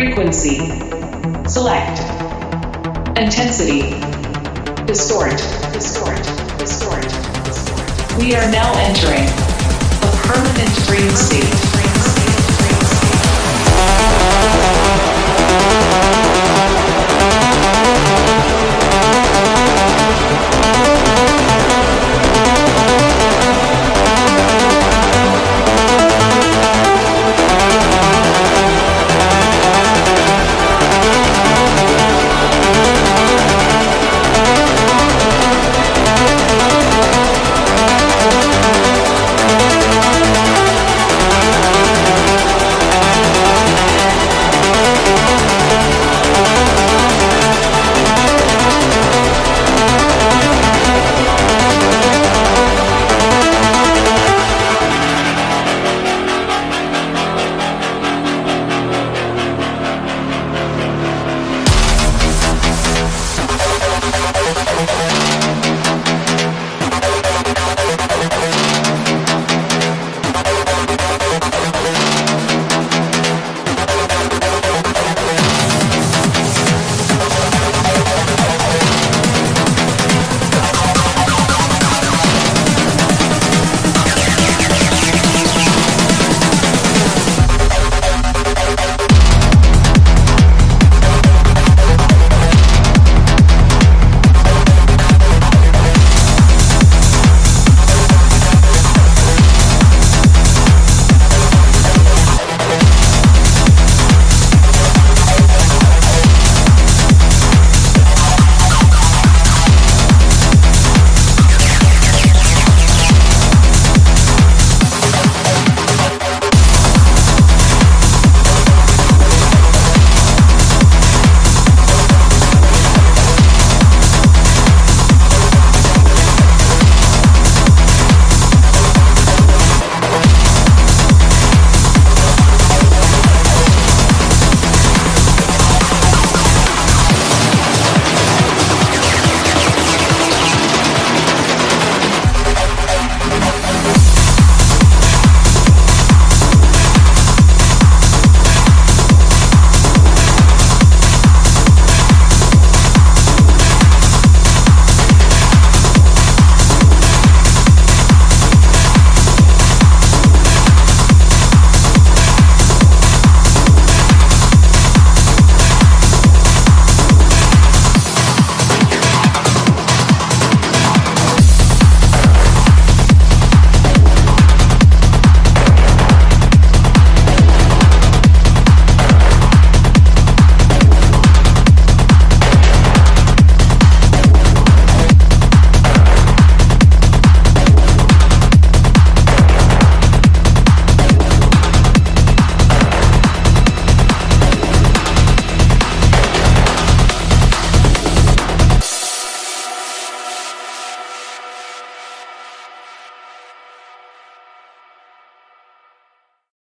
frequency. Select. Intensity. Distort. Distort. Distort. Distort. We are now entering a permanent dream state.